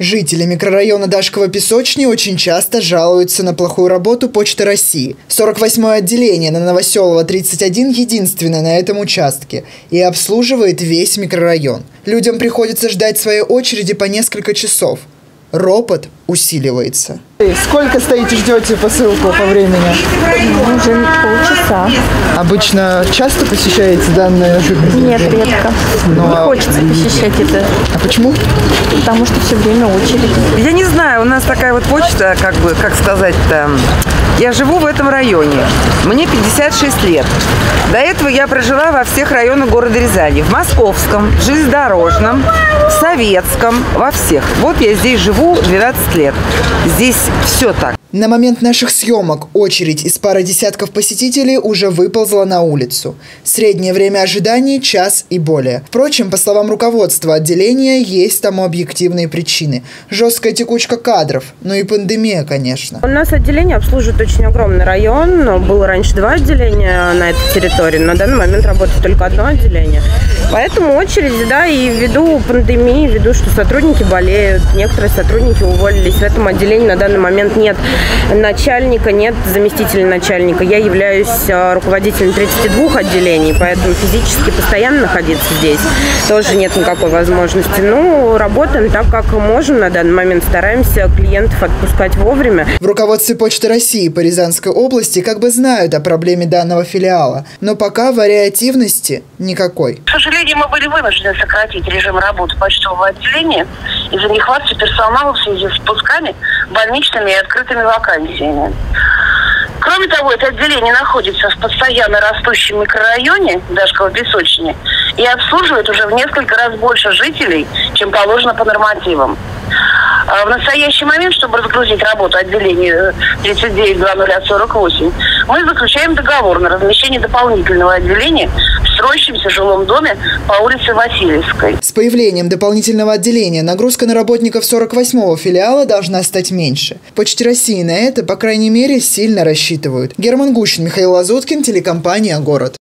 Жители микрорайона Дашково-Песочни очень часто жалуются на плохую работу Почты России. 48-е отделение на Новоселова 31 единственное на этом участке и обслуживает весь микрорайон. Людям приходится ждать своей очереди по несколько часов. Ропот усиливается. Сколько стоите, ждете посылку по времени? Уже полчаса. Обычно часто посещаете данное? Нет, редко. Ну, Не а- хочется посещать это, А почему? потому что все время очередь. Я не знаю, у нас такая вот почта, как бы, как сказать-то, я живу в этом районе. Мне 56 лет. До этого я прожила во всех районах города Рязани. В Московском, в Железнодорожном, в Советском, во всех. Вот я здесь живу 12 лет. Здесь все так. На момент наших съемок очередь из пары десятков посетителей уже выползла на улицу. Среднее время ожидания – час и более. Впрочем, по словам руководства отделения, есть тому объективные причины. Жесткая текучка кадров, ну и пандемия, конечно. У нас отделение обслуживает очень огромный район. Было раньше два отделения на этой территории. На данный момент работает только одно отделение. Поэтому очередь, да, и ввиду пандемии, ввиду, что сотрудники болеют, некоторые сотрудники уволились. В этом отделении на данный момент нет начальника, нет заместителя начальника. Я являюсь э, руководителем 32 отделений, поэтому физически постоянно находиться здесь тоже нет никакой возможности. Ну, работаем так, как можем на данный момент. Стараемся клиентов отпускать вовремя. В руководстве Почты России по Рязанской области как бы знают о проблеме данного филиала, но пока вариативности никакой. К сожалению, мы были вынуждены сократить режим работы почтового отделения из-за нехватки персонала в связи с пусками, больничными и открытыми вакансиями. Кроме того, это отделение находится в постоянно растущем микрорайоне Дашково-Песочни и обслуживает уже в несколько раз больше жителей, чем положено по нормативам. А В настоящий момент, чтобы разгрузить работу отделения 39-0048, мы заключаем договор на размещение дополнительного отделения строящемся жилом доме по улице Васильевской. С появлением дополнительного отделения нагрузка на работников 48-го филиала должна стать меньше. Почте России на это, по крайней мере, сильно рассчитывают. Герман Гущин, Михаил Лазуткин, телекомпания «Город».